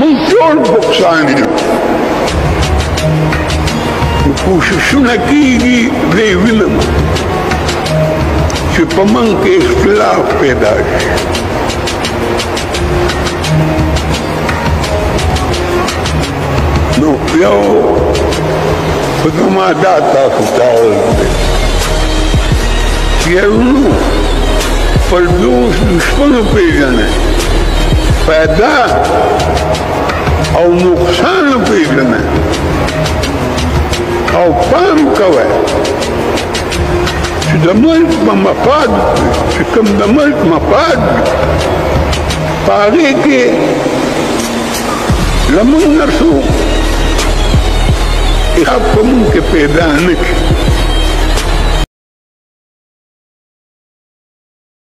موږ ټول بوکسان یو کوششونه کیږي دی وینم چې په من کې اختلاف پیدا شي نو یو په زما دا تاسو ته اول دی چې یو نو پر دوه دشمنو پیژنه پیدا او نقصان پیژنه او پام کوه چې د ملک په مفاد چې کوم د ملک مفاد پاره کې لمن نرسو یا په مونږ کې پیدا نه کړي